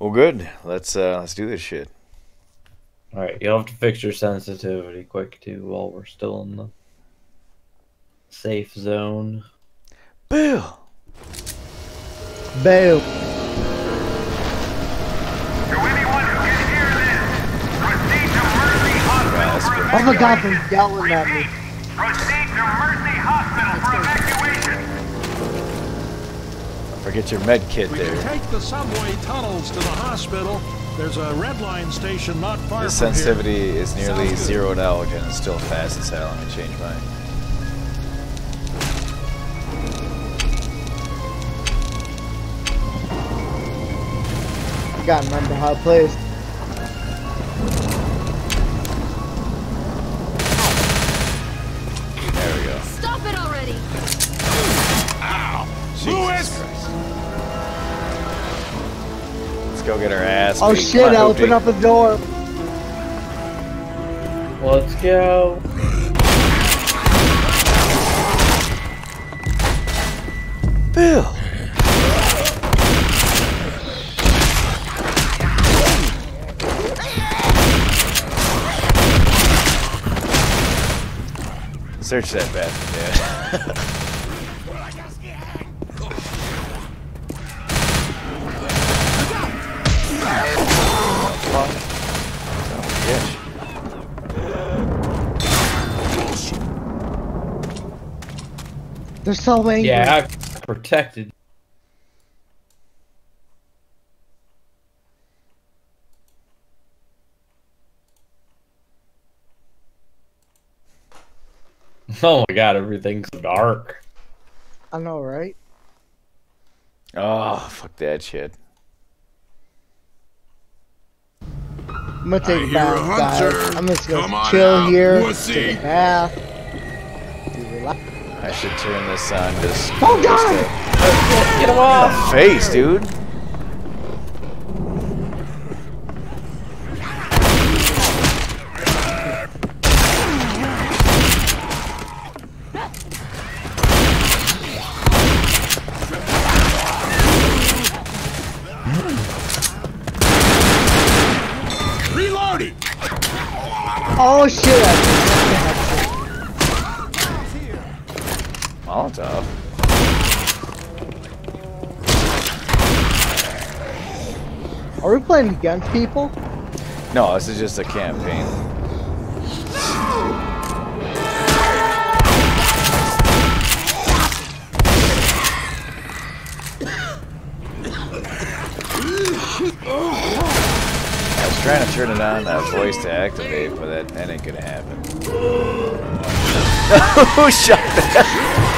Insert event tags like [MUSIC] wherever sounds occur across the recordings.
Well, good. Let's uh let's do this shit. All right, you'll have to fix your sensitivity quick too while we're still in the safe zone. Bill. Boom. Oh my god, they're yelling at me. Forget your med kit We there. can take the subway tunnels to the hospital. There's a red line station not far The from sensitivity is nearly Sounds good. zeroed out and it's still fast as hell. Let me change mine. You gotta remember how it plays. Go get our ass. Oh shit, Come I on, opened up a door. Let's go. Bill. Search that bathroom, yeah. [LAUGHS] They're so angry. Yeah, I protected. [LAUGHS] Oh my god, everything's dark. I know, right? Oh, fuck that shit. I'm gonna take I a hear bath, guys. I'm just gonna on chill out, here, wussy. take a bath. I should turn this on just. Oh god! Get him off! Face, dude. Playing against people? No, this is just a campaign. I was trying to turn it on, that voice to activate, but that, that ain't gonna happen. [LAUGHS] Who shot that?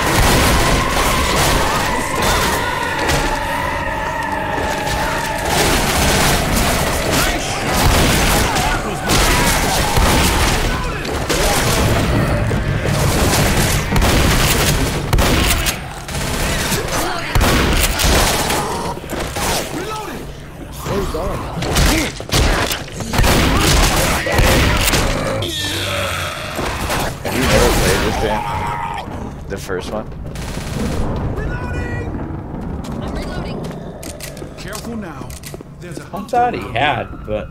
Thought he had, but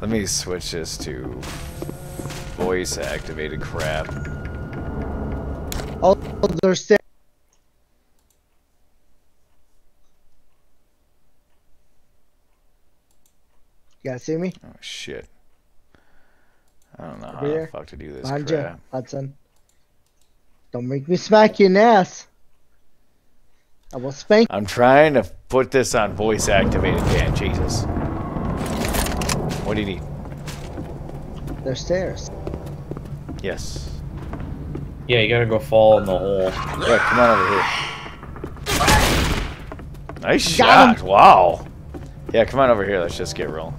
Let me switch this to voice activated crap. Oh, they're stairs. You guys see me? Oh shit. I don't know how Over the fuck to do this Behind you, crap. Hudson. Don't make me smack your ass. I will spank. I'm trying to put this on voice activated again, Jesus. What do you need? Their stairs. Yes. yeah, you gotta go fall in the hole. Yeah, come on over here. Nice Got shot. Wow. Yeah, come on over here. Let's just get rolling.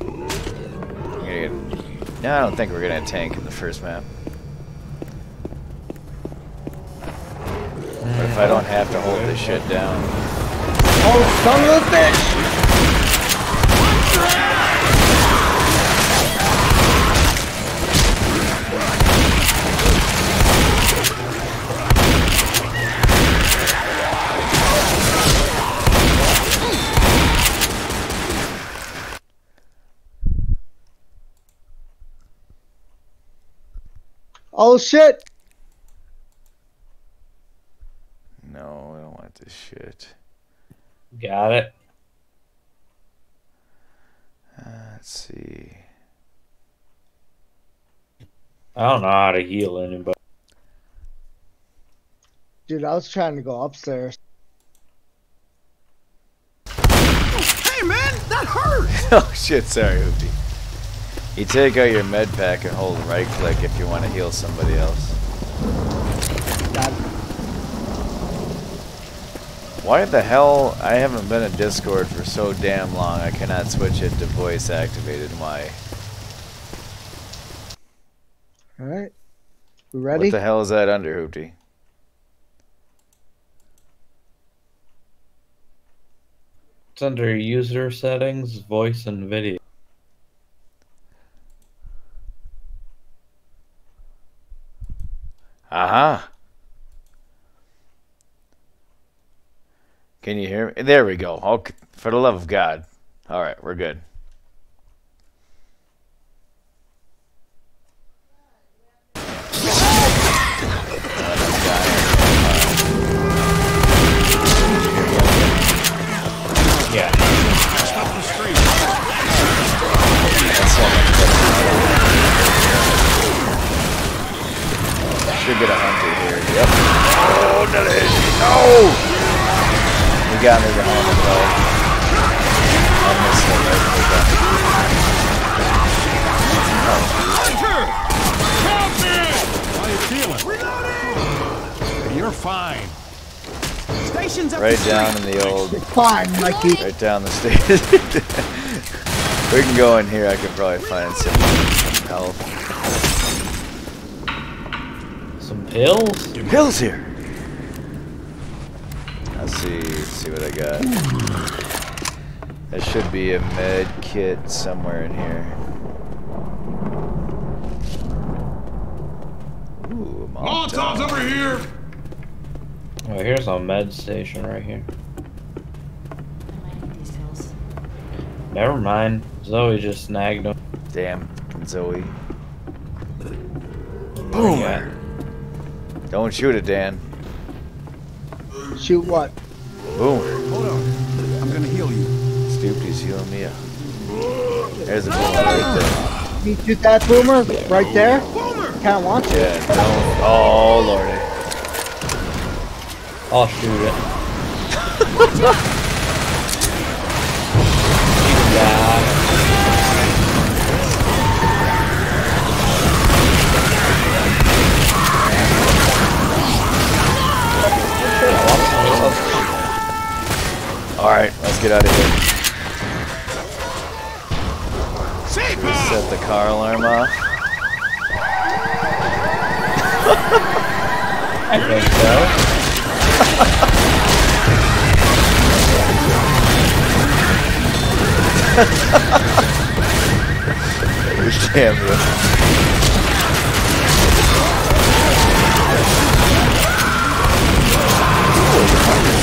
I'm gonna get- No, I don't think we're gonna tank in the first map. If I don't have to hold this shit down. Oh, son of a bitch! Oh shit! I don't want this shit. Got it. Uh, let's see. I don't know how to heal anybody. Dude, I was trying to go upstairs. Hey, man, that hurt! [LAUGHS] oh shit, sorry, Hoopty. You take out your med pack and hold right click if you want to heal somebody else. Why the hell? I haven't been in Discord for so damn long. I cannot switch it to voice activated. Why? all right. We ready? What the hell is that under, Hoopty? It's under user settings, voice and video. Aha. Can you hear me? There we go. Okay. For the love of God. All right, we're good. Should get a hunter here. Yep. Oh, no! No! We got me the helmet though. I missed it. Right, we got- How you feeling? You're fine. Station's up Right down in the old, Fine, Mikey. right down the stairs. [LAUGHS] we can go in here. I could probably find some, some health. Some pills? Hills here. Let's see, let's see what I got. There should be a med kit somewhere in here. Ooh, a Molotov's over here! Oh, here's a med station right here. I might need these pills. Never mind. Zoe just snagged them. Damn, Zoe. Boom. Yeah. Don't shoot it, Dan. Shoot what? Boom. Hold on. I'm gonna heal you. Stoopy's healing me up. There's a boomer right there. You shoot that boomer right there? Can't watch it. Yeah, don't. Oh, lordy. I'll shoot it. [LAUGHS] Alright, let's get out of here. Safe Set the car alarm off. I think so. Damn you. [LAUGHS]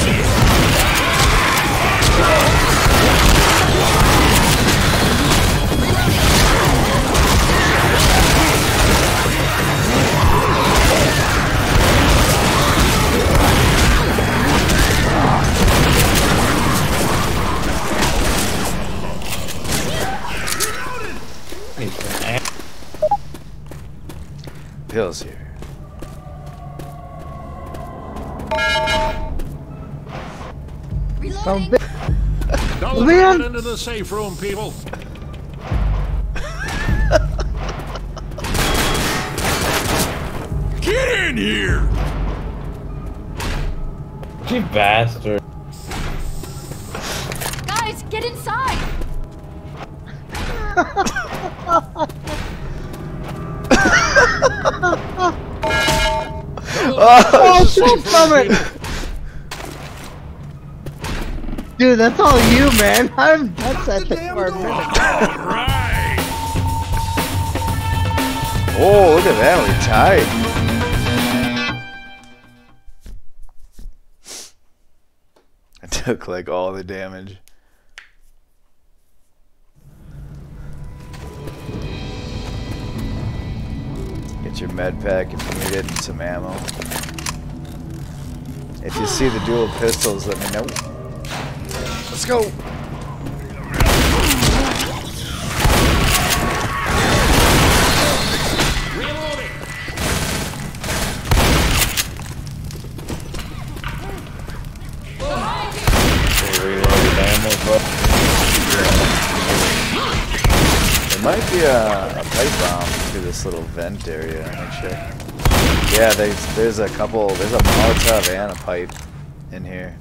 the safe room, people. [LAUGHS] Get in here! You bastard. Guys, get inside. [LAUGHS] Oh, shoot from it! Dude, that's all you, man. [LAUGHS] I'm that's at the for a minute. Alright! Oh, look at that. We're tied. I took like all the damage. Get Get your med pack if you need it and some ammo. If you see the dual pistols, let me know. Let's go. Might be a, a pipe bomb through this little vent area. Yeah, there's there's a couple. There's a Molotov and a pipe in here.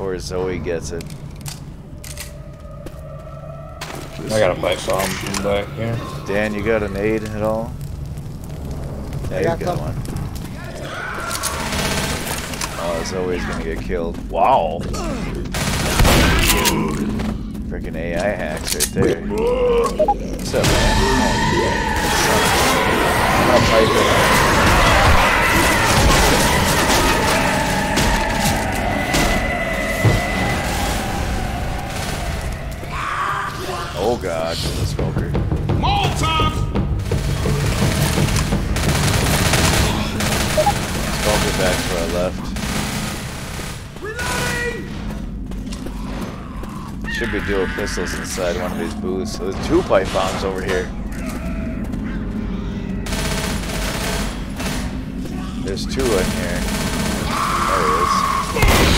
Before Zoe gets it. I got a pipe bomb from back here. Dan, you got an aid at all? Yeah, I you got got one. Oh, Zoe's gonna get killed. Wow. Freaking AI hacks right there. What's up, man? I'm Oh god, the smoker. Molotov! Smoker back to our left. Should be dual pistols inside one of these booths. So there's two pipe bombs over here. There's two in here. There he is.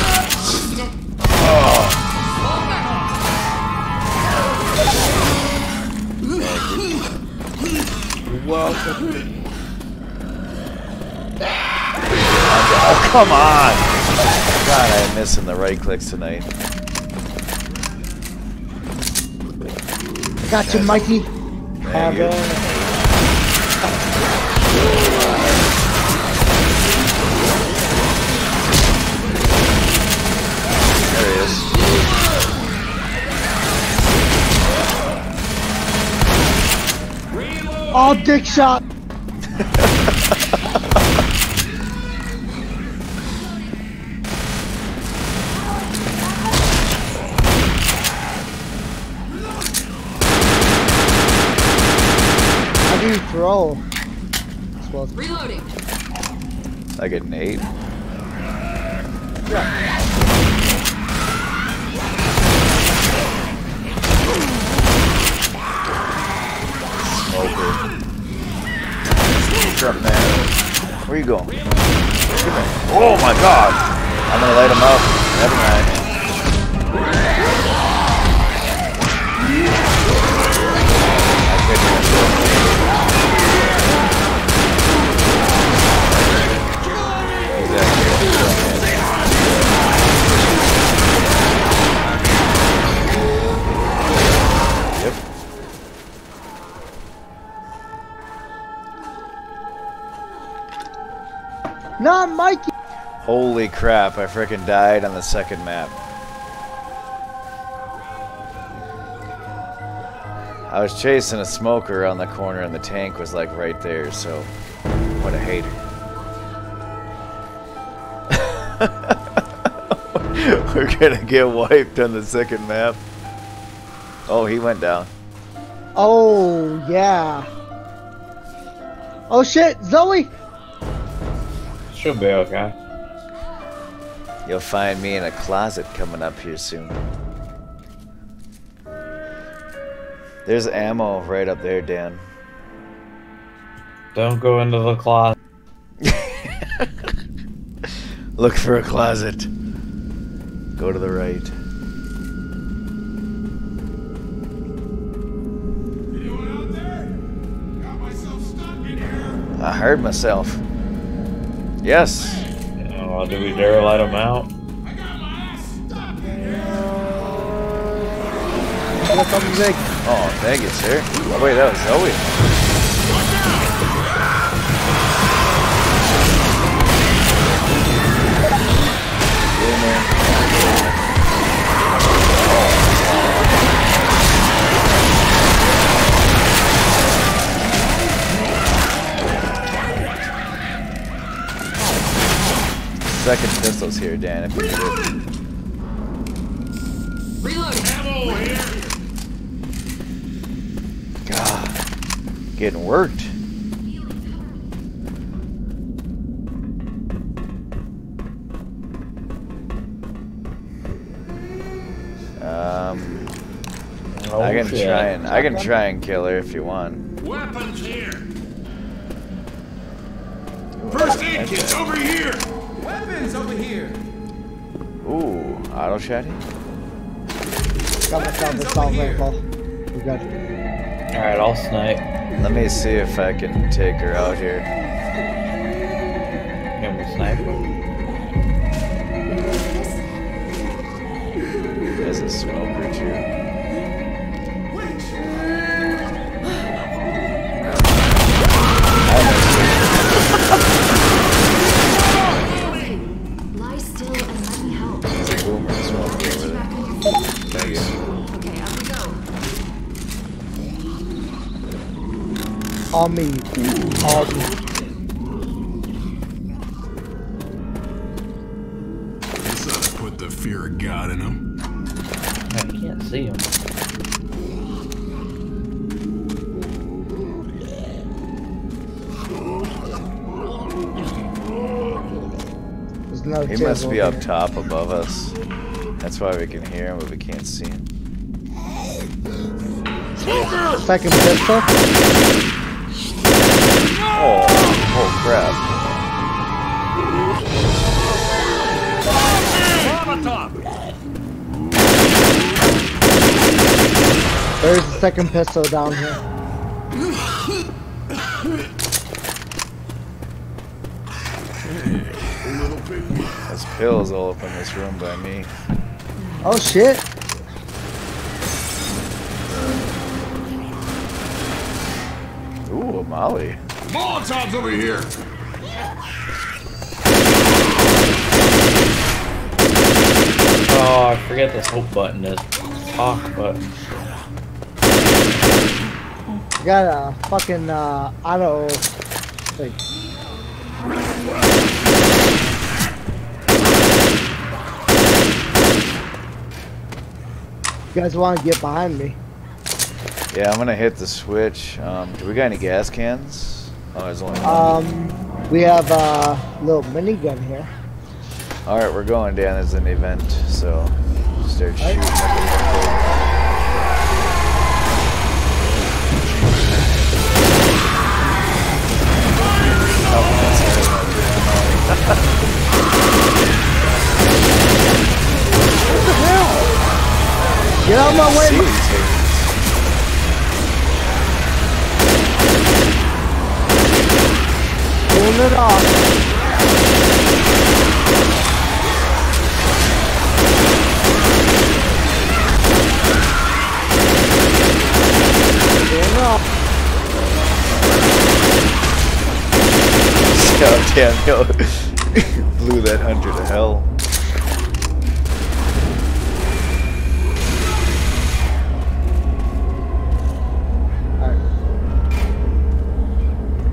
Oh, come on! God, I am missing the right clicks tonight. Got you, Mikey. Thank you. Oh, dick shot. How do you throw? Well, Reloading. Like a nade. Here. Oh my god! I'm gonna light him up. Never mind. Holy crap, I freaking died on the second map. I was chasing a smoker around the corner and the tank was like right there, so what a hater. [LAUGHS] We're gonna get wiped on the second map. Oh, he went down. Oh, yeah. Oh, shit. Zoe. Should be okay. You'll find me in a closet coming up here soon. There's ammo right up there, Dan. Don't go into the closet. [LAUGHS] Look for a closet. Go to the right. Anyone out there? Got myself stuck in here. I heard myself. Yes. Oh, do we dare let him out? What something big? Oh, thank you, sir. Oh, wait, that was Zoe. Second pistol's here, Dan, if you need it. Reloading. Ammo here. God. Getting worked. Um, Oh, I can shit. try and I can try and kill her if you want. Weapons here. First aid kits over here. Weapons over here. Ooh, auto chatting. Got myself a assault rifle. We're good. Alright, I'll snipe. Let me see if I can take her out here. And we'll snipe him. There's a smoker too. On me. On me. This ought to put the fear of God in him. I can't see him. No He must be over up top above us. That's why we can hear him, but we can't see him. Second pistol. Oh, oh crap. There's the second pistol down here. There's pills all up in this room by me. Oh shit. Ooh, a molly. Molotovs over here. Oh, I forget this hope button is. Talk button. Got a fucking uh, auto thing. You guys want to get behind me? Yeah, I'm gonna hit the switch. Um, do we got any gas cans? Oh, there's only one. Um, we have a little minigun here. Alright, we're going down as an event, so start shooting. at [LAUGHS] Get out of my way! Pulling it off. Damn, yo. [LAUGHS] Blew that hunter to hell.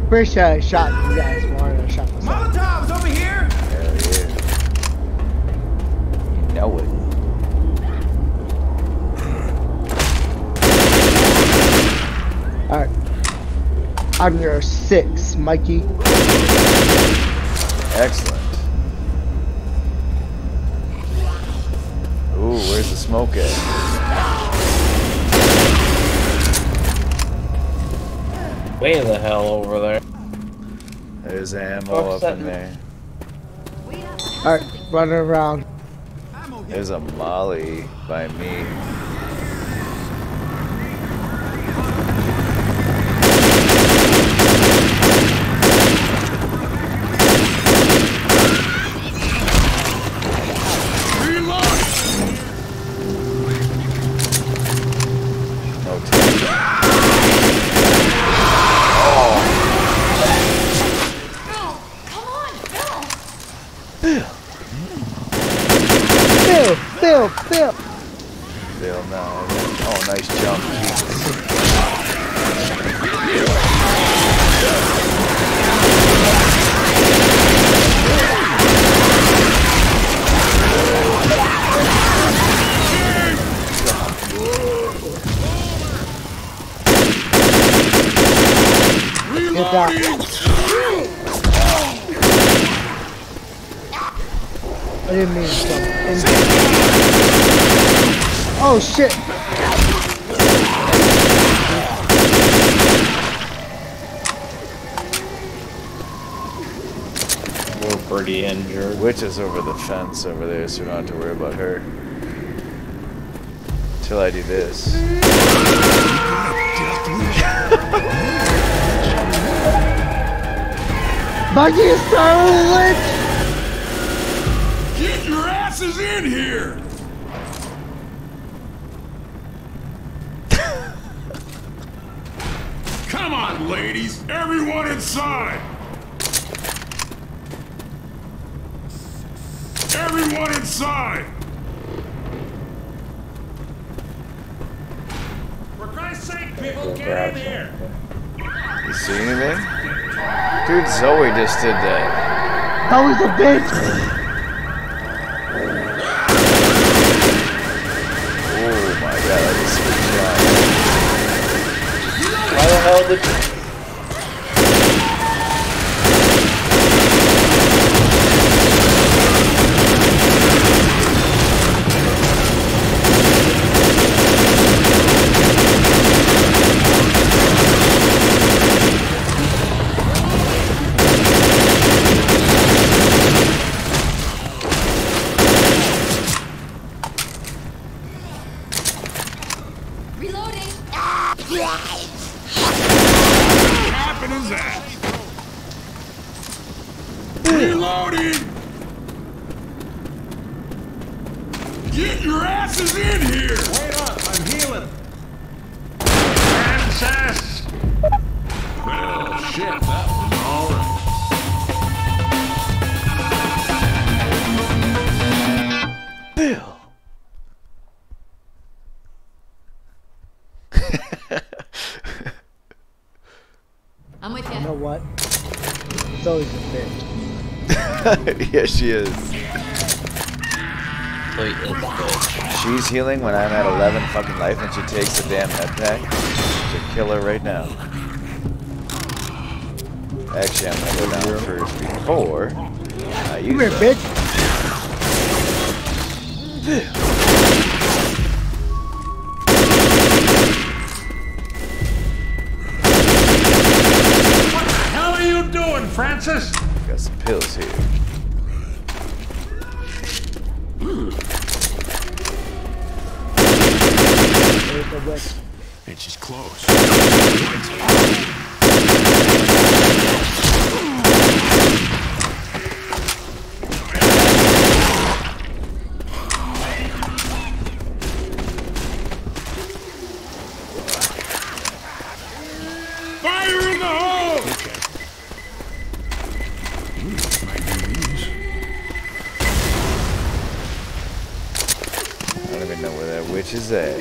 Pretty sure uh, I shot you guys more than I shot myself. Molotovs over here. Hell yeah. You know it. Alright. I'm your six, Mikey. Excellent. Ooh, where's the smoke at? Way the hell over there. There's ammo Oh, up setting- in there. Wait up. I have Alright, something. running around. There's a molly by me. Witch is over the fence over there, so we don't have to worry about her. Till I do this. Bucky Starlet! Get your asses in here! [LAUGHS] Come on, ladies! Everyone inside! Everyone inside! For Christ's sake, people, We'll get grab in here. something. You see anything? Dude, Zoe just did that. That was a bitch! Oh my god, that was a sweet shot. Why the hell did bitch. [LAUGHS] yeah, she is. Wait. Uh, She's healing when I'm at 11 fucking life and she takes a damn med pack. Should kill her right now. Actually, I'm gonna go down first before I use Come here, that. bitch! What the hell are you doing, Francis? Got some pills here. Witch is at.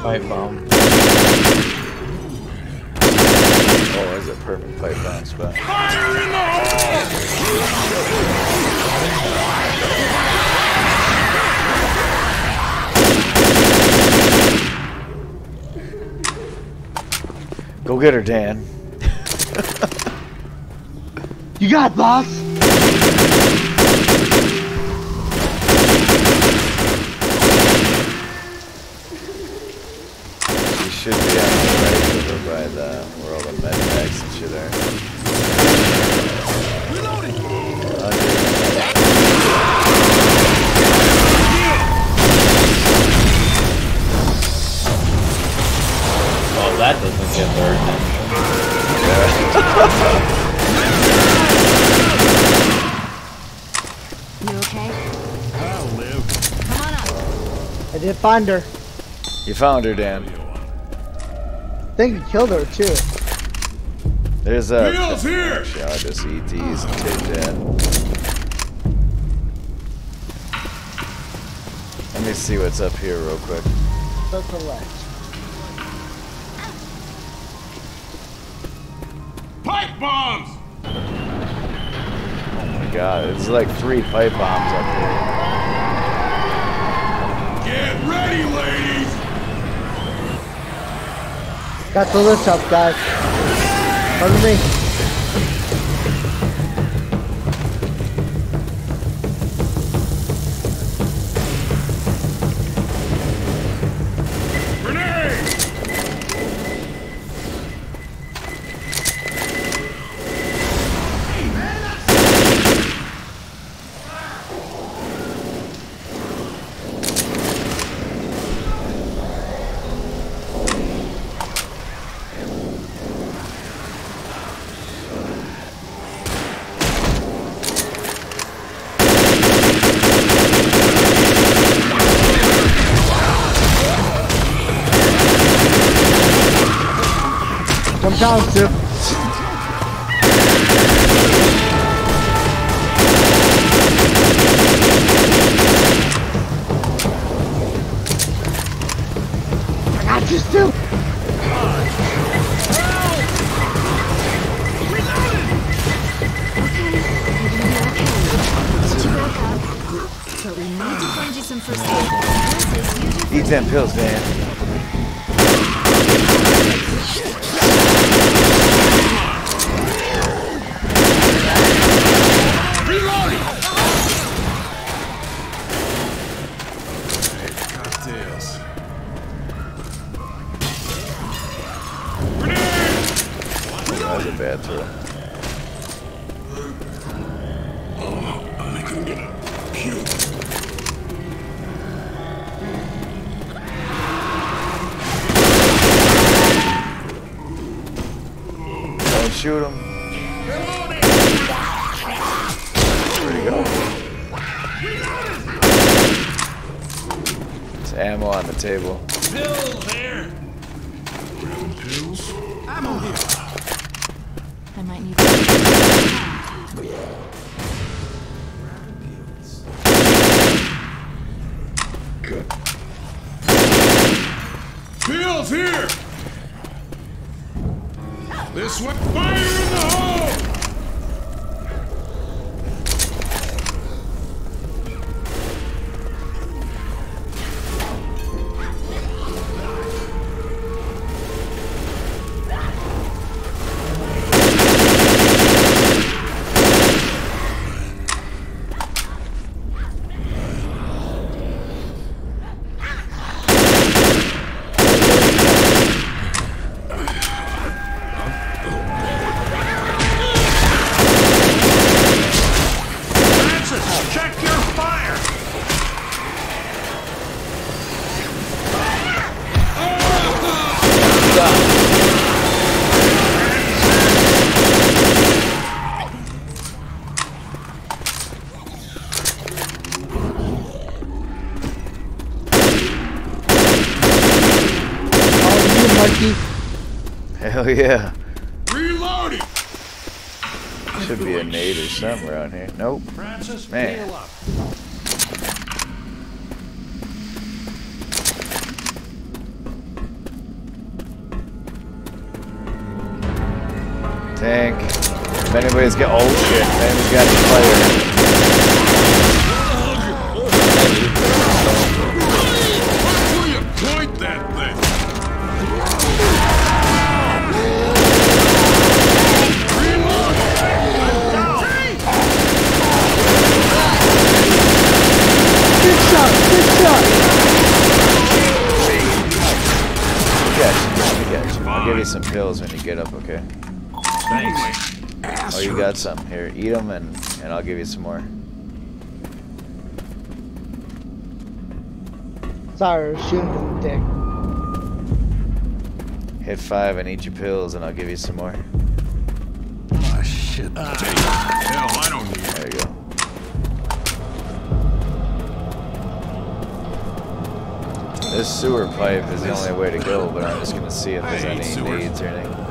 Pipe bomb. Oh, there's a perfect pipe bomb spot. Fire in the hole! Go get her, Dan. [LAUGHS] You got it, boss! Find her. You found her, Dan. I think you killed her too. There's a. Bill's here! Actually, I'll just eat these and take that. Let me see what's up here real quick. So collect. Pipe bombs! Oh my god, there's like three pipe bombs up here. Get Got the lift up, guys. To me. First aid. This is usually Eat them pills, man. Here. This way. Fire in the hole. Hell [LAUGHS] yeah. Reloading. Should be a nade or something around here. Nope. Francis, Man. Eat them and, and I'll give you some more. Sorry, shooting from the dick. Hit five and eat your pills and I'll give you some more. Ah, shit. Take it. Hell, I don't need. There you go. This sewer pipe is the only way to go, but I'm just gonna see if there's any sewers. needs or anything.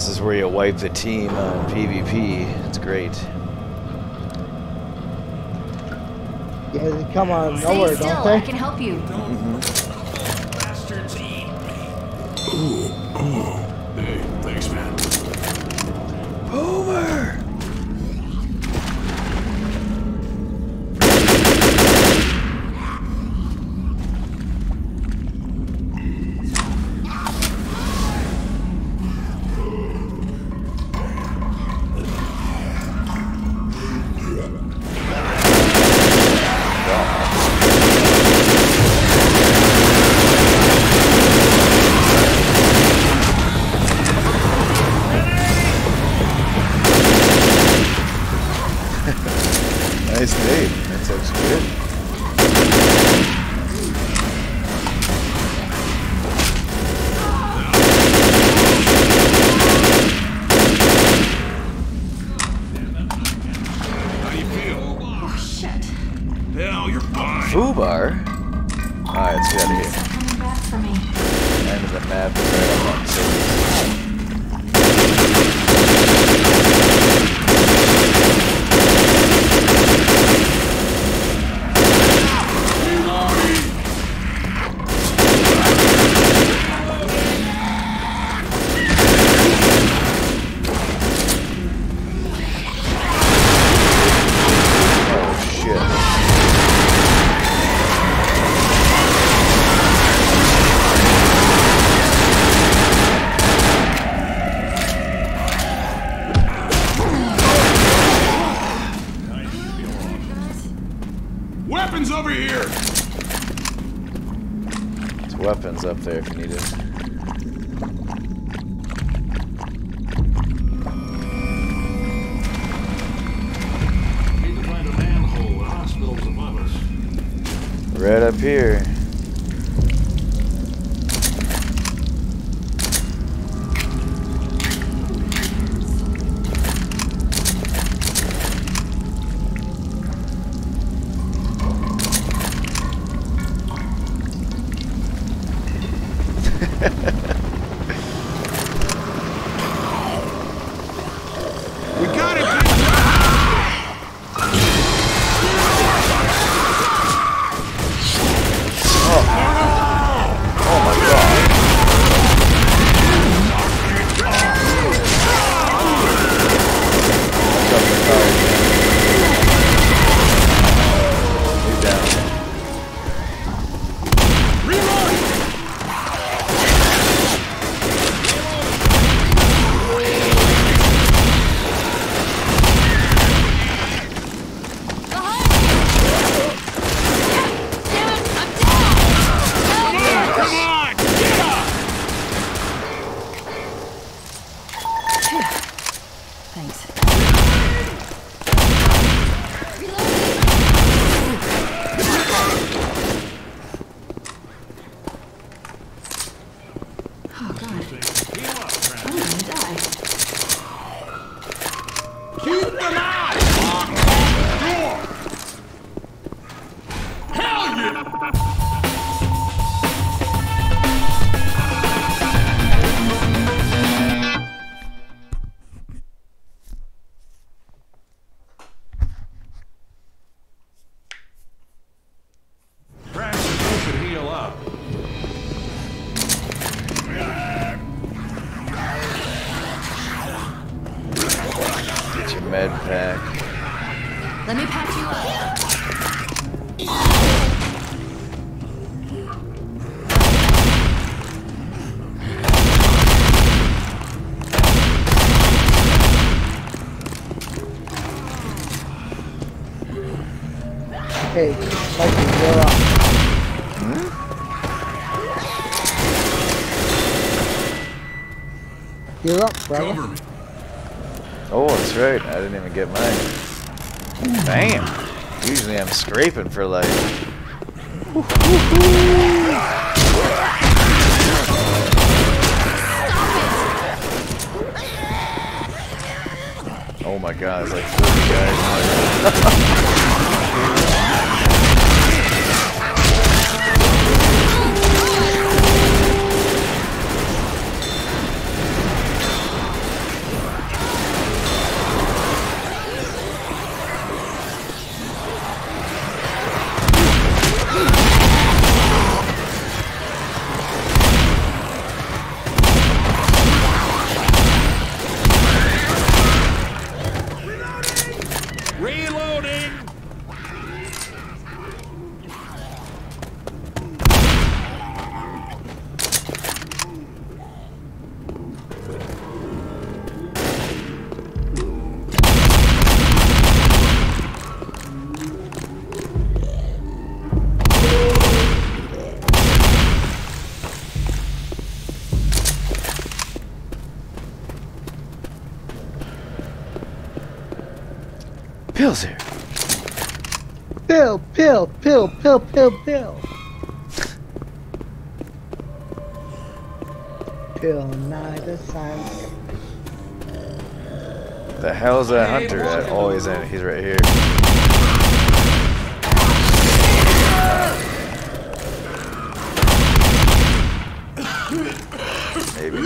This is where you wipe the team on PvP. It's great. Yeah, they come on Stay still, don't I can help you. Bastards up there if you need Cover me. Oh, that's right. I didn't even get mine. Bam. Usually I'm scraping for like. Oh my god, it's like 40 guys. [LAUGHS] pills here. Pill, pill, pill, pill, pill, pill. Pill neither side. The hell's that hunter that always in? He's right here. Maybe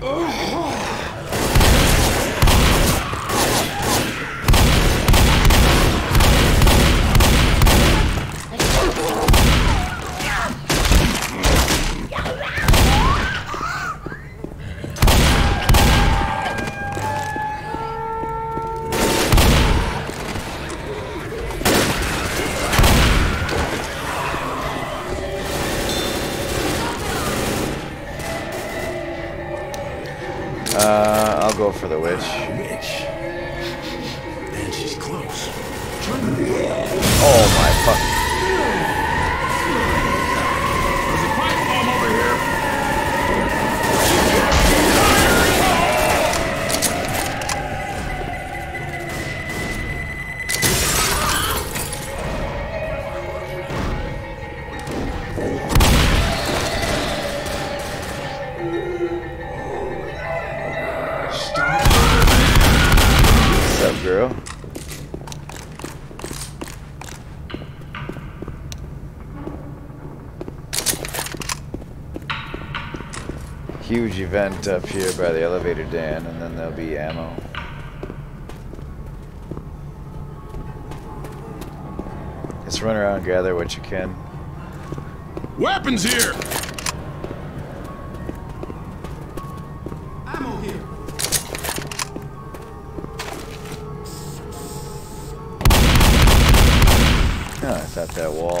not. Huge event up here by the elevator, Dan, and then there'll be ammo. Just run around, gather what you can. Weapons here! Ammo here. Oh, I thought that wall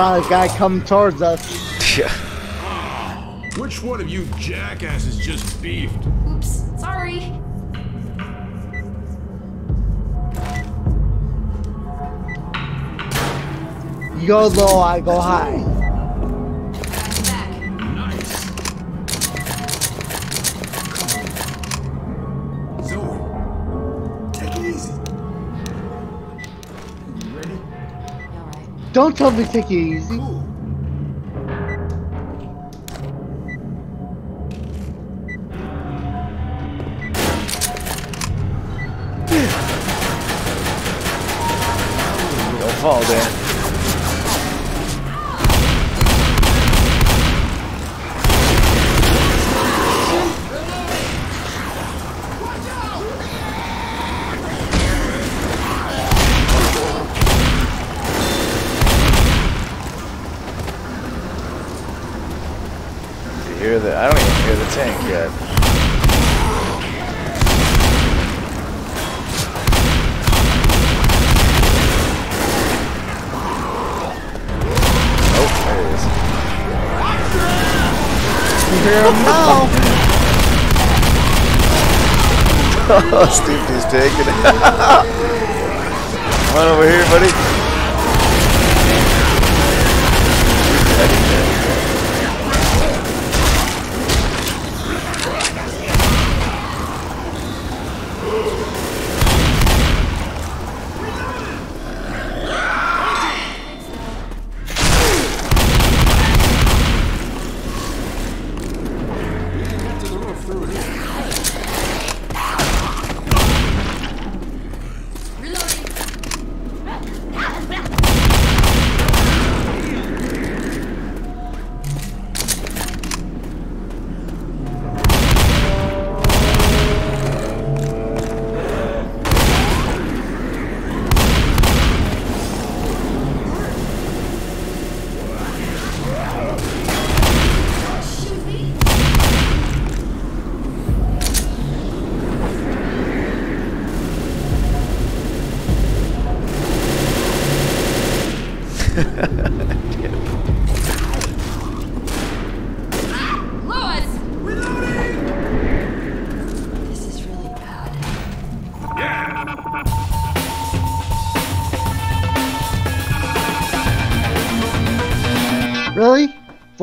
Saw a guy come towards us. Yeah. Which one of you jackasses just beefed? Oops. Sorry. You go low, I go high. Don't tell me take it easy.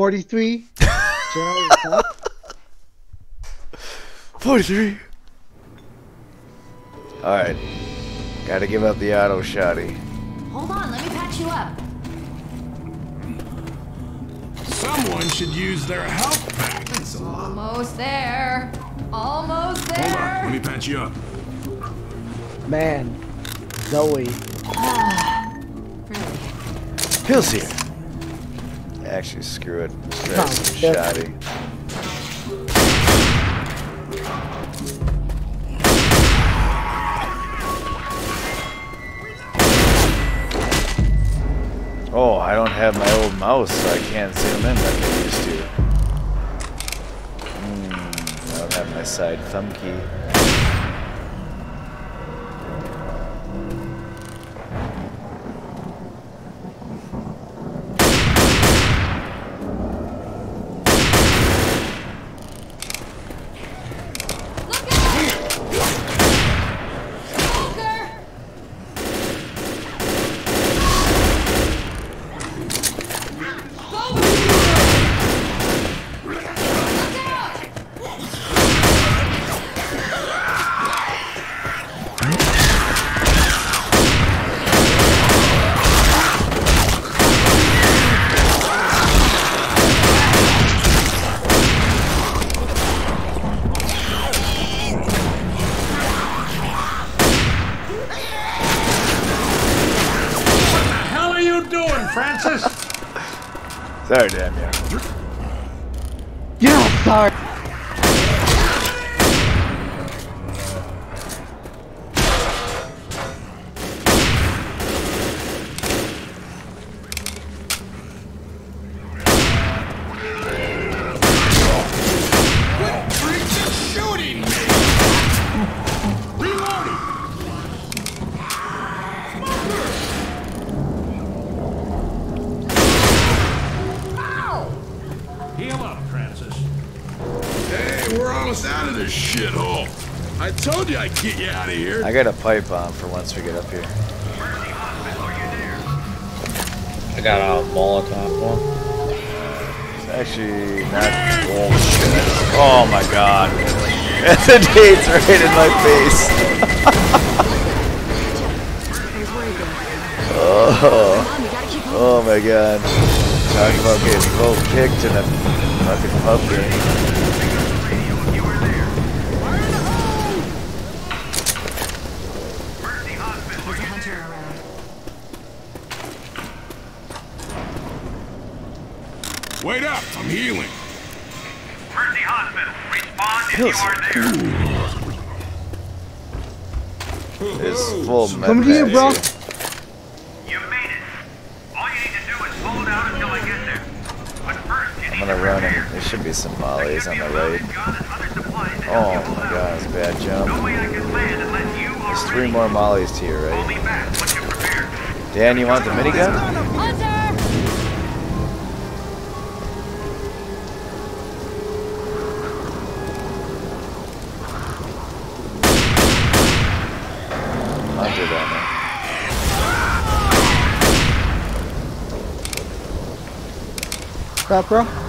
43? 43. [LAUGHS] Alright. Gotta give up the auto shotty. Hold on, let me patch you up. Someone should use their health pack. Almost there. Almost there. Hold on, let me patch you up. Man. Zoe. [SIGHS] Really? Pills here. Actually, screw it. Come some. Oh, I don't have my old mouse, so I can't zoom in like I used to. Hmm, I don't have my side thumb key. Look out! Smoker! Go! Look out! hell are you doing, Francis? Sorry, damn you. Got a pipe bomb for once we get up here. I got a Molotov one. It's actually not. Oh [LAUGHS] shit! Oh my god! [LAUGHS] the date's right in my face. Here's where you go. Oh, Come on, we gotta keep moving. oh my god! Talking about getting both kicked in a fucking pub game. Are there. It's full Come med here, packs bro. You made it. All you need to do is hold out until I get there. But first, you I'm need gonna to run prepare. and there should be some There mollies on the a right. loaded gun and other supplies to Oh my god, it's a bad jump. way I can land unless you are There's three more mollies to your right. me back once you're prepared. Dan, you want the minigun? Crap, bro.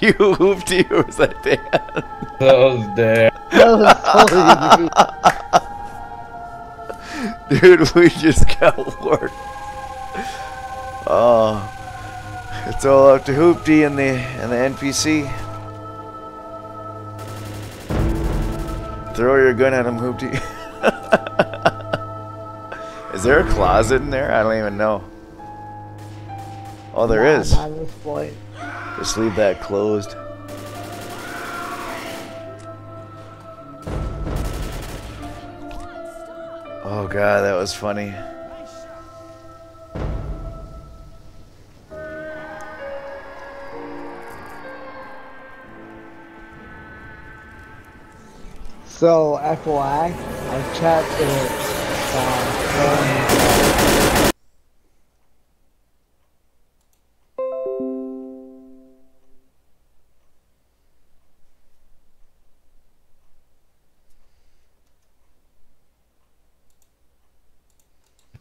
[LAUGHS] you, Hoopty, or was that Dan? That was dead. That was totally me. Dude, we just got worked. Oh, it's all up to Hoopty and the and the NPC. Throw your gun at him, Hoopty. [LAUGHS] is there a closet in there? I don't even know. Oh, there Nah, is. Just leave that closed. Oh god, that was funny. So, FYI, our checked it. uh,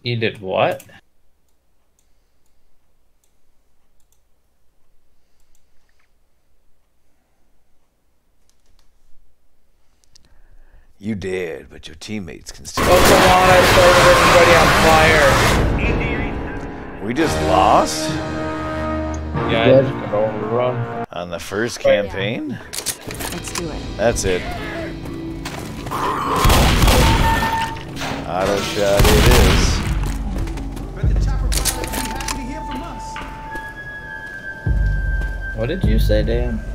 You did what? You did, but your teammates can still. Oh come on! I started everybody on fire. We just lost Yeah, I Good. just got overrun. on the first campaign. Let's do it. That's it. Auto shot it is. What did you say, Dan?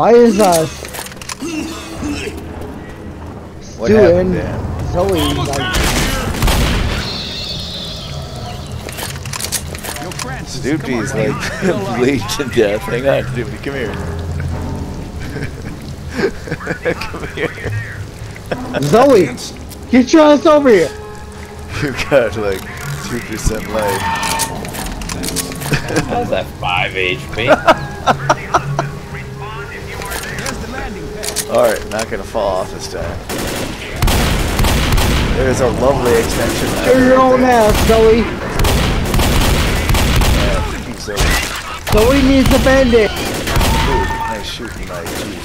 Why is uh What Stu happened, and Dan? Zoe like Yo, Francis. come on, Snoopy's like [LAUGHS] Get alive. bleeding to death. Hang on, Snoopy, come here. come here. Zoe? [LAUGHS] Get your ass over here! You got like two percent life. How's that 5 HP? [LAUGHS] There's the landing pad. All right, not gonna fall off this time. There's a lovely extension. map your own there. ass, Zoe! Yeah, Zoe. Zoe needs a bandit! Ooh, nice shooting, Mike.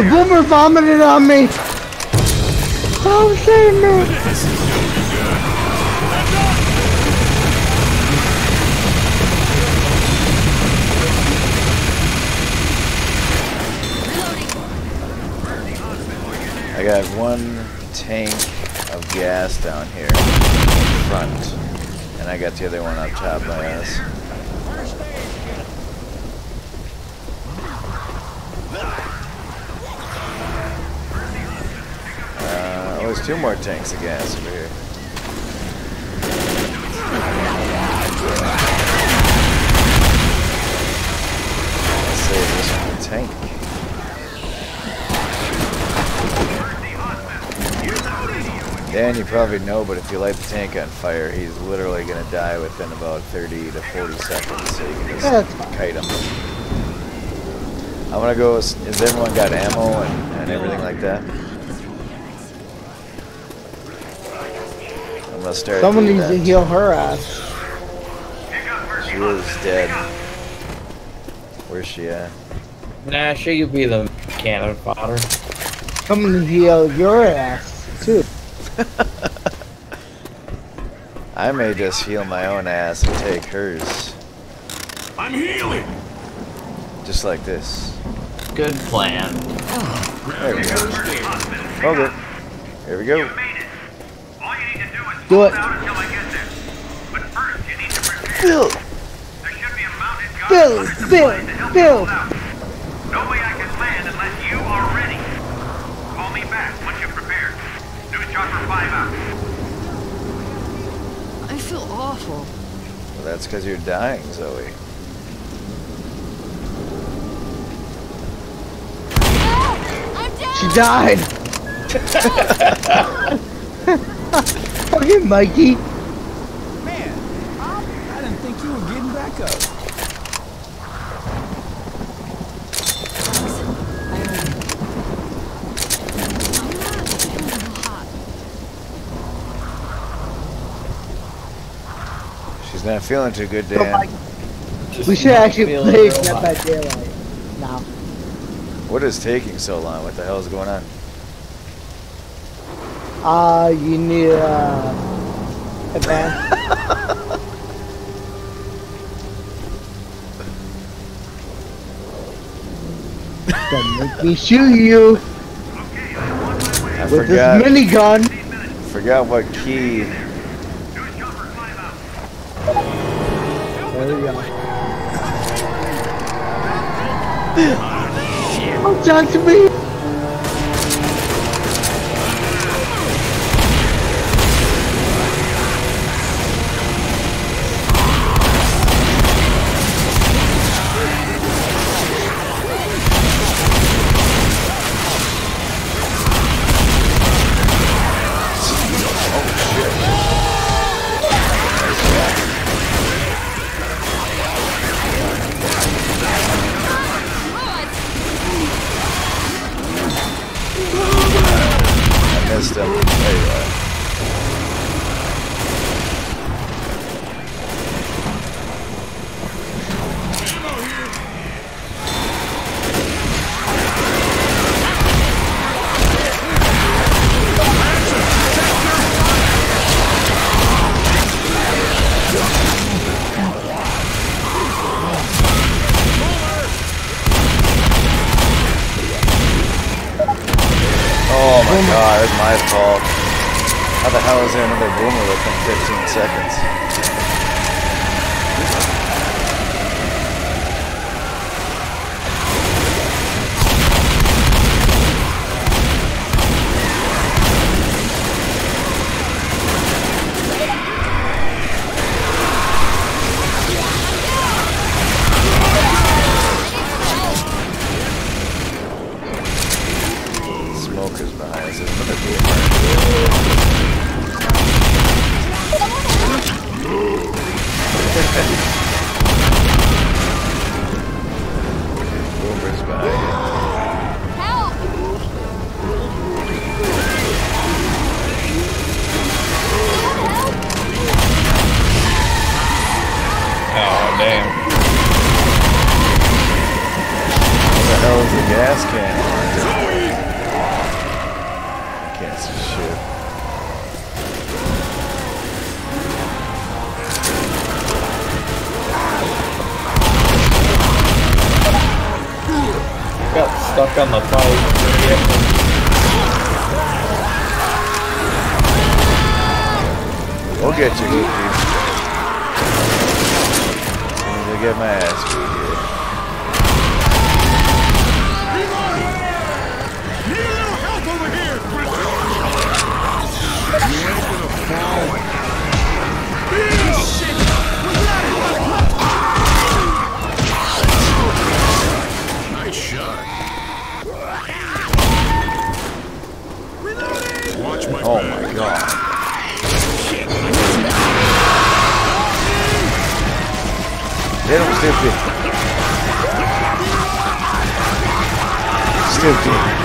The boomer vomited on me! Oh, save me! I got one tank of gas down here front, and I got the other one on top by us. Uh, oh, there's two more tanks of gas over here. Let's save this one tank. Dan, you probably know, but if you light the tank on fire, he's literally going to die within about 30 to 40 seconds, so you can just fine. kite him. I'm going to go, is has everyone got ammo and, and everything like that? I'm going to start Someone doing needs to heal her ass. She was dead. Where's she at? Nah, she could be the cannon fodder. Coming to heal your ass too. [LAUGHS] I may just heal my own ass and take hers. I'm healing. Just like this. Good plan. There we go. Hospital. Okay. Here we go. To it. Bill, There should be a mounted guard Bill, under Bill, to help Bill. you hold out. No way I can land unless you are ready. Call me back once you're prepared. News chopper 5 out. I feel awful. Well, that's because you're dying, Zoe. She died. [LAUGHS] Fucking Mikey. Man, I didn't think you were getting back up. She's not feeling too good, Oh Dan. my- Just We should actually play real Dead by Daylight now. What is taking so long? What the hell is going on? Uh, you need uh, advance. Don't make me shoot you I with forgot. this minigun. Forgot what key. News chopper 5 out. There we go. Don't talk to me. Can't see shit. Got stuck on the pipe. We'll get you, Goofy. As I get my ass beat off. They don't still fit. Still fit.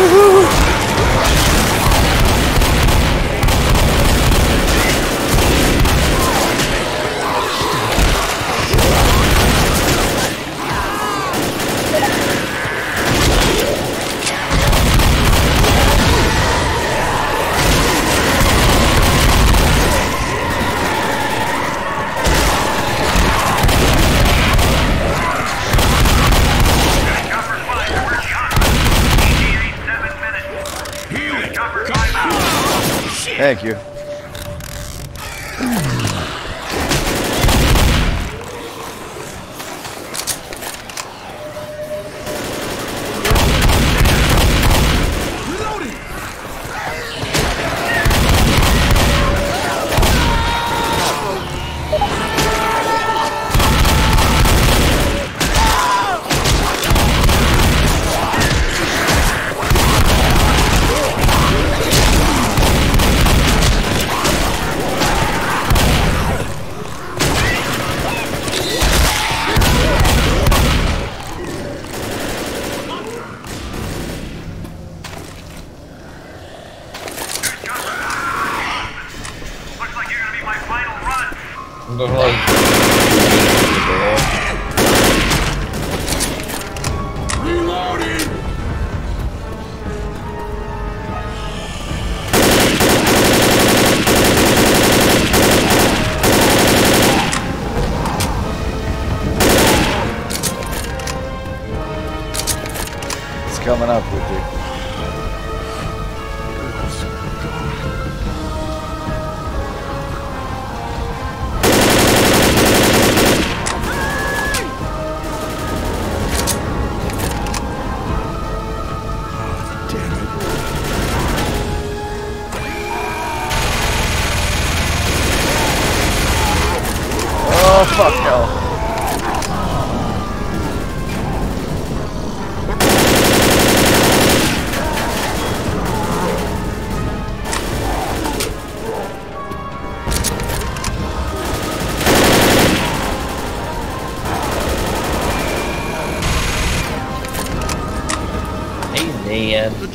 Woohoo! Thank you.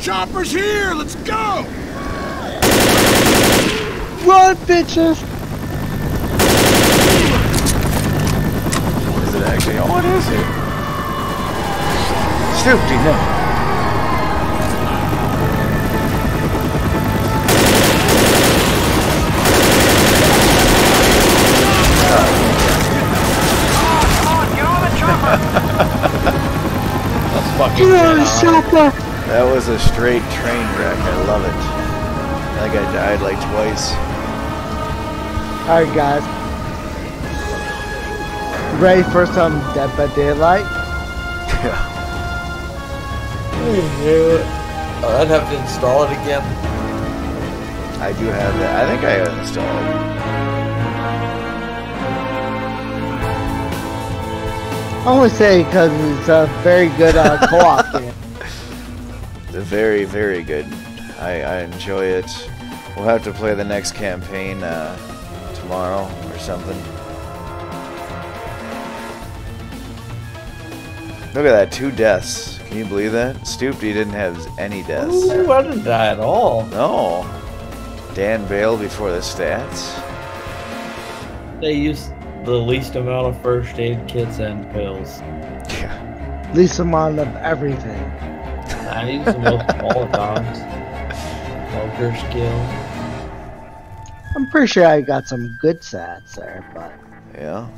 Chopper's here. Let's go. Run, bitches! Is it actually? Oh, what is it? Stupid, no. [LAUGHS] That's fucking Get out of the bad. chopper! That was a straight train wreck. I love it. I think I died like twice. Alright, guys. Ready for some Dead by Daylight? Yeah. [LAUGHS] Oh, I'd have to install it again. I do have that. I think I have it installed. I only say because it's a very good uh, co-op [LAUGHS] game. They're very, very good. I, I enjoy it. We'll have to play the next campaign uh, tomorrow or something. Look at that, two deaths. Can you believe that? Stoopy didn't have any deaths. Ooh, I didn't die at all. No. Dan Bale before the stats. They used the least amount of first aid kits and pills. Yeah. [LAUGHS] Least amount of everything. I used the most Molotovs. Poker skill. I'm pretty sure I got some good stats there, but Yeah.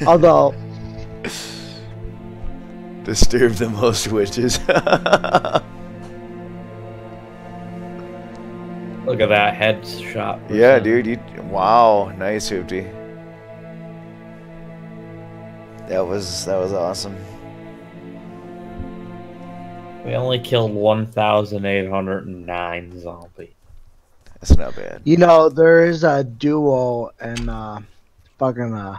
[LAUGHS] although [LAUGHS] Disturb the most witches. [LAUGHS] Look at that headshot. yeah, dude. You, wow. Nice, Hoopty. That was that was awesome. We only killed 1,809 zombies. That's not bad. you know there is a duo in uh, fucking uh,